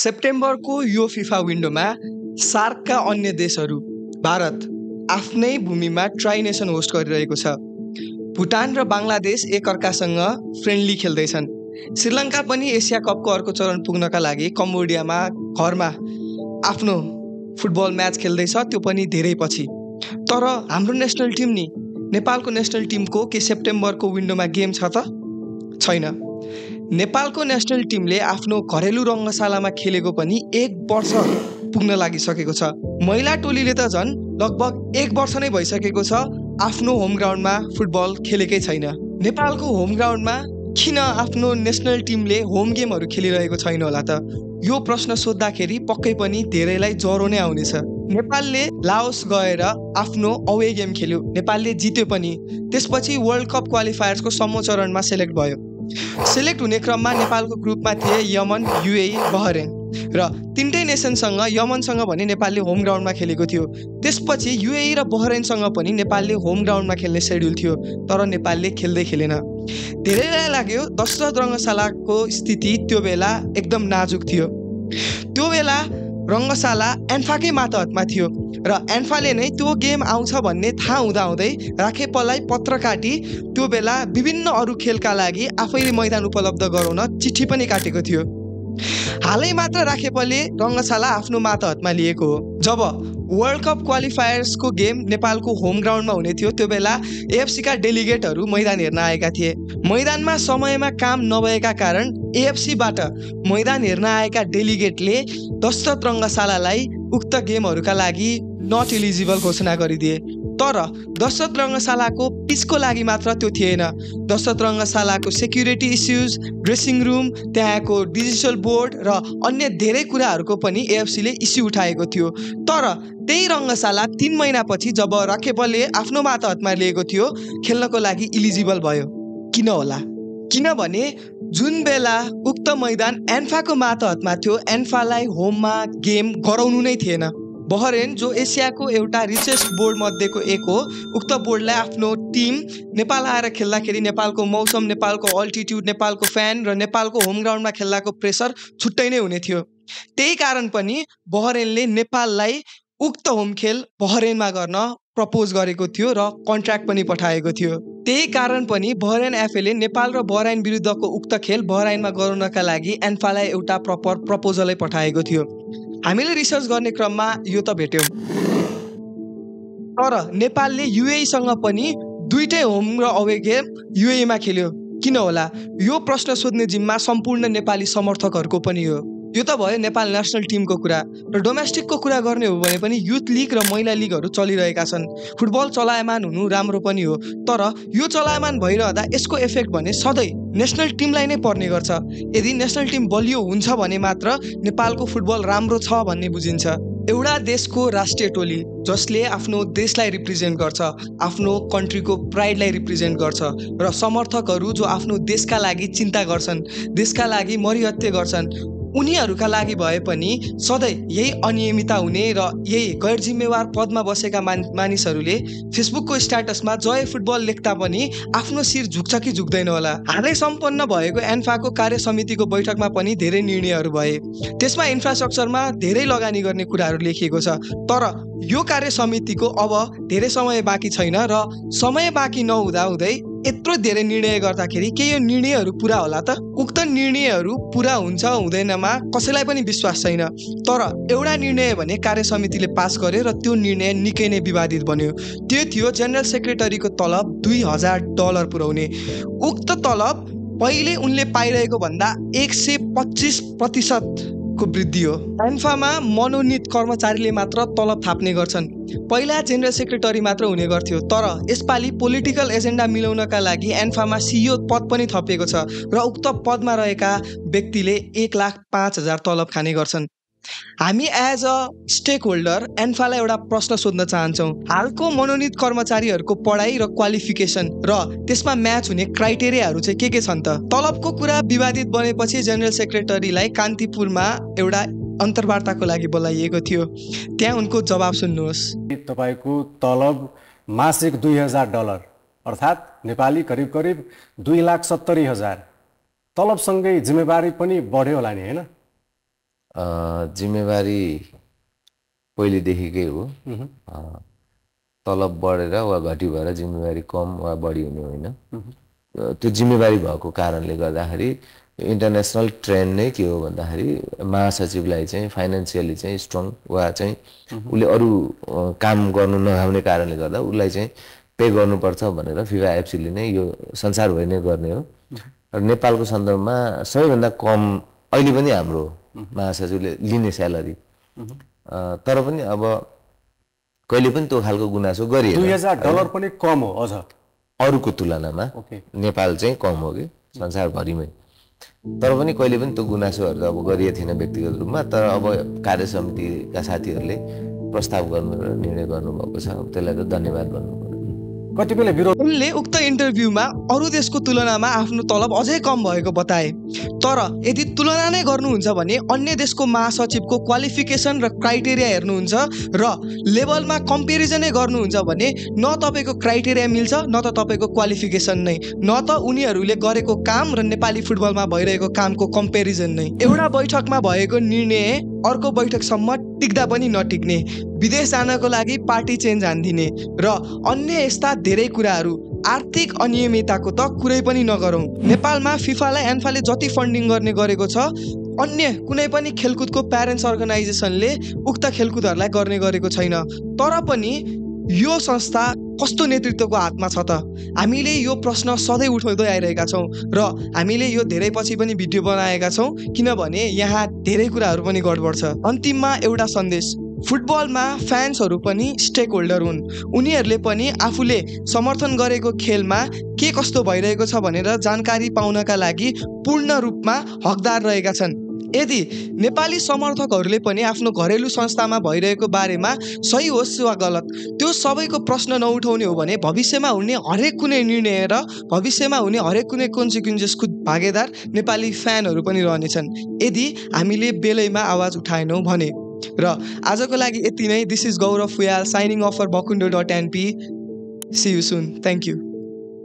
सेप्टेम्बरको यो फिफा विन्डोमा सार्कका अन्य देशहरू भारत आफ्नै भूमिमा ट्राइनेसन होस्ट गरिरहेको छ। भुटान र बङ्गलादेश एकअर्कासँग फ्रेन्डली खेल्दैछन्। श्रीलङ्का पनि एसिया कपको अर्को चरण पुग्नका लागि कम्बोडियामा घरमा आफ्नो फुटबल म्याच खेल्दैछ त्यो पनि धेरै पछि। तर हाम्रो नेसनल टिम नि नेपालको नेसनल टिमको के सेप्टेम्बरको विन्डोमा गेम छ त? छैन। नेपालको नेसनल टिमले आफ्नो घरेलु रङ्गशालामा खेलेको पनि एक वर्ष पुग्न लागिसकेको छ। महिला टोलीले त झन् लगभग एक वर्ष नै भइसकेको छ आफ्नो होम ग्राउन्डमा फुटबल खेलेकै छैन। नेपालको होम ग्राउन्डमा किन आफ्नो नेसनल टिमले होम गेमहरू खेलिरहेको छैन होला त? यो प्रश्न सोद्धाखेरि पक्कै पनि धेरैलाई ज्वरो नै आउनेछ। नेपालले लाओस गएर आफ्नो अवे गेम खेल्यो। नेपालले जित्यो पनि। त्यसपछि वर्ल्ड कप क्वालिफायर्सको सम्मो चरणमा सेलेक्ट भयो। सेलेक्ट हुने क्रममा नेपालको ग्रुपमा थिए यमन युए बहरेन र तिनटै नेसनसँग यमनसँग भने नेपालले होम ग्राउन्डमा खेलेको थियो। त्यसपछि युए र बहरेनसँग पनि नेपालले होम ग्राउन्डमा खेल्ने सेड्युल थियो तर नेपालले खेल्दै खेलेन। धेरैलाई लाग्यो दशरथ रङ्गशालाको स्थिति त्यो बेला एकदम नाजुक थियो। त्यो बेला रङ्गशाला एन्फाकै मातहतमा थियो। र एन्फाले नै त्यो गेम आउँछ भन्ने थाहा हुँदाहुँदै राखेपलाई पत्र काटी त्यो बेला विभिन्न अरू खेलका लागि आफैले मैदान उपलब्ध गराउन चिठी पनि काटेको थियो। हालै मात्र राखेपले रङ्गशाला आफ्नो मातहतमा लिएको हो। जब वर्ल्ड कप क्वालिफायर्सको गेम नेपालको होम ग्राउन्डमा हुने थियो त्यो बेला एएफसीका डेलिगेटहरू मैदान हेर्न आएका थिए। मैदानमा समयमा काम नभएका कारण एएफसीबाट मैदान हेर्न आएका डेलिगेटले दशरथ रङ्गशालालाई उक्त गेमहरूका लागि नट इलिजिबल घोषणा गरिदिए। तर दशरथ रङ्गशालाको पिचको लागि मात्र त्यो थिएन। दशरथ रङ्गशालाको सेक्युरिटी इस्युज ड्रेसिङ रुम त्यहाँको डिजिटल बोर्ड र अन्य धेरै कुराहरूको पनि एएफसीले इस्यु उठाएको थियो। तर त्यही रङ्गशाला तिन महिनापछि जब राखेपले आफ्नो मातहतमा लिएको थियो खेल्नको लागि इलिजिबल भयो। किन होला? किनभने जुन बेला उक्त मैदान एन्फाको मातहतमा थियो एन्फालाई होममा गेम गराउनु नै थिएन। बहरेन जो एसियाको एउटा रिचेस्ट बोर्ड मध्येको एक हो उक्त बोर्डलाई आफ्नो टिम नेपाल आएर खेल्दाखेरि नेपालको मौसम नेपालको अल्टिट्युड नेपालको फ्यान र नेपालको होम ग्राउन्डमा खेल्दाको प्रेसर छुट्टै नै हुने थियो। त्यही कारण पनि बहरेनले नेपाललाई उक्त होम खेल बहरेनमा गर्न प्रपोज गरेको थियो र कन्ट्र्याक्ट पनि पठाएको थियो। त्यही कारण पनि बहरेन एफएले नेपाल र बहराइन विरुद्धको उक्त खेल बहराइनमा गराउनका लागि एन्फालाई एउटा प्रपर प्रपोजलै पठाएको थियो। हामीले रिसर्च गर्ने क्रममा यो त भेट्यौँ। तर नेपालले युएसँग पनि दुइटै होम र अवे गेम युएमा खेल्यो। किन होला? यो प्रश्न सोध्ने जिम्मा सम्पूर्ण नेपाली समर्थकहरूको पनि हो। यो त भयो नेपाल नेसनल टिमको कुरा र डोमेस्टिकको कुरा गर्ने हो भने पनि युथ लिग र महिला लिगहरू चलिरहेका छन्। फुटबल चलायमान हुनु राम्रो पनि हो तर यो चलायमान भइरहँदा यसको इफेक्ट भने सधैँ नेसनल टिमलाई नै पर्ने गर्छ। यदि नेसनल टिम बलियो हुन्छ भने मात्र नेपालको फुटबल राम्रो छ भन्ने बुझिन्छ। एउटा देशको राष्ट्रिय टोली जसले आफ्नो देशलाई रिप्रेजेन्ट गर्छ आफ्नो कन्ट्रीको प्राइडलाई रिप्रेजेन्ट गर्छ र समर्थकहरू जो आफ्नो देशका लागि चिन्ता गर्छन् देशका लागि मरिहत्य गर्छन् उनीहरूका लागि भए पनि सधैँ यही अनियमितता हुने र यही गैर जिम्मेवार पदमा बसेका मान मानिसहरूले फेसबुकको स्ट्याटसमा जय फुटबल लेख्दा पनि आफ्नो शिर झुक्छ कि झुक्दैन होला। हालै सम्पन्न भएको एन्फाको कार्य समितिको बैठकमा पनि धेरै निर्णयहरू भए। त्यसमा इन्फ्रास्ट्रक्चरमा धेरै लगानी गर्ने कुराहरू लेखिएको छ। तर यो कार्य समितिको अब धेरै समय बाँकी छैन र समय बाँकी नहुँदा हुँदै यत्रो धेरै निर्णय गर्दाखेरि के यो निर्णयहरू पुरा होला त? उक्त निर्णयहरू पुरा हुन्छ हुँदैनमा कसैलाई पनि विश्वास छैन। तर एउटा निर्णय भने कार्य समितिले पास गर्यो र त्यो निर्णय निकै नै विवादित बन्यो। त्यो थियो जेनरल सेक्रेटरीको तलब दुई हजार डलर पुर्याउने उक्त तलब पहिले उनले पाइरहेको भन्दा एक सय पच्चिस प्रतिशत को वृद्धि हो। एन्फामा मनोनित कर्मचारीले मात्र तलब थाप्ने गर्छन्। पहिला जेनरल सेक्रेटरी मात्र हुने गर्थ्यो तर यसपालि पोलिटिकल एजेन्डा मिलाउनका लागि एन्फामा सिइओ पद पनि थपिएको छ र उक्त पदमा रहेका व्यक्तिले एक लाख पाँच हजार तलब खाने गर्छन्। हामी एज अ स्टेक होल्डर एन्फालाई एउटा प्रश्न सोध्न चाहन्छौँ। हालको मनोनित कर्मचारीहरूको पढाइ र क्वालिफिकेसन र त्यसमा म्याच हुने क्राइटेरियाहरू चाहिँ के के छन् त? तलबको कुरा विवादित बनेपछि जेनरल सेक्रेटरीलाई कान्तिपुरमा एउटा अन्तर्वार्ताको लागि बोलाइएको थियो। त्यहाँ उनको जवाब सुन्नुहोस्। तपाईँको तलब मासिक दुई हजार डलर अर्थात् नेपाली करिब करिब दुई लाख सत्तरी हजार। तलबसँगै जिम्मेवारी पनि बढ्यो होला नि होइन? अ, जिम्मेवारी पहिलेदेखिकै हो। अ, तलब बढेर वा घटी भएर जिम्मेवारी कम वा बढी हुने होइन। त्यो जिम्मेवारी भएको कारणले गर्दाखेरि इन्टरनेसनल ट्रेन्ड नै के हो भन्दाखेरि महासचिवलाई चाहिँ फाइनेन्सियली चाहिँ स्ट्रङ वा चाहिँ उसले अरू काम गर्नु नगाउने कारणले गर्दा उसलाई चाहिँ पे गर्नुपर्छ भनेर फिफा एफसीले नै यो संसारभरि नै गर्ने हो। र नेपालको सन्दर्भमा सबैभन्दा कम अहिले पनि हाम्रो महासचिवले लिने स्यालेरी। तर पनि अब कहिले पनि त्यो खालको गुनासो गरिएन। दुई हजार डलर पनि कम हो अझ। अरूको तुलनामा नेपाल चाहिँ कम हो कि संसारभरिमै। तर पनि कहिले पनि त्यो गुनासोहरू त अब गरिएको थिएन व्यक्तिगत रूपमा तर अब कार्य समितिका साथीहरूले प्रस्ताव गर्नु र निर्णय गर्नुभएको छ। त्यसलाई त धन्यवाद भन्नु। कतिपयले विरोध उनले उक्त इन्टरभ्यूमा अरू देशको तुलनामा आफ्नो तलब अझै कम भएको बताए। तर यदि तुलना नै गर्नुहुन्छ भने अन्य देशको महासचिवको क्वालिफिकेसन र क्राइटेरिया हेर्नुहुन्छ र लेभलमा कम्पेरिजनै गर्नुहुन्छ भने न तपाईँको क्राइटेरिया मिल्छ न त तपाईँको क्वालिफिकेसन नै न त उनीहरूले गरेको काम र नेपाली फुटबलमा भइरहेको कामको कम्पेरिजन नै। एउटा बैठकमा भएको निर्णय अर्को बैठकसम्म टिक्दा पनि नटिक्ने। विदेश जानको लागि पार्टी चेन्ज हानिदिने र अन्य यस्ता धेरै कुराहरू आर्थिक अनियमितताको त कुरै पनि नगरौँ। नेपालमा फिफालाई एन्फाले जति फन्डिङ गर्ने गरेको छ अन्य कुनै पनि खेलकुदको प्यारेन्ट्स अर्गनाइजेसनले उक्त खेलकुदहरूलाई गर्ने गरेको छैन। तर पनि यो संस्था कस्तो नेतृत्वको हातमा छ त? हामीले यो प्रश्न सधैँ उठाउँदै आइरहेका छौँ र हामीले यो धेरै पछि पनि भिडियो बनाएका छौँ किनभने यहाँ धेरै कुराहरू पनि गडबड छ। अन्तिममा एउटा सन्देश। फुटबलमा फ्यान्सहरू पनि स्टेक होल्डर हुन्। उनीहरूले पनि आफूले समर्थन गरेको खेलमा के कस्तो भइरहेको छ भनेर जानकारी पाउनका लागि पूर्ण रूपमा हकदार रहेका छन्। यदि नेपाली समर्थकहरूले पनि आफ्नो घरेलु संस्थामा भइरहेको बारेमा सही होस् वा गलत त्यो सबैको प्रश्न नउठाउने हो भने भविष्यमा हुने हरेक कुनै निर्णय र भविष्यमा हुने हरेक कुनै कन्सिक्वेन्सेसको भागेदार नेपाली फ्यानहरू पनि रहनेछन्। यदि हामीले बेलैमा आवाज उठाएनौँ भने र आजको लागि यति नै. This is Gaurav Phuyal signing off for Bakundo dot np see you soon thank you